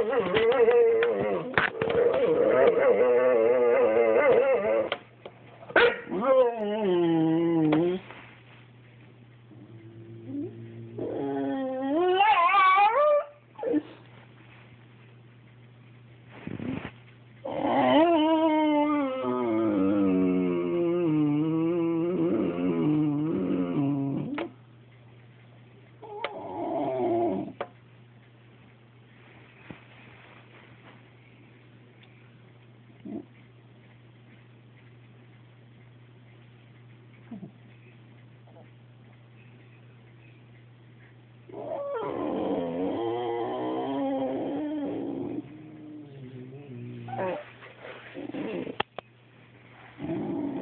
Zoom. Mm-hmm.